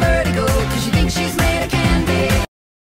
vertigo.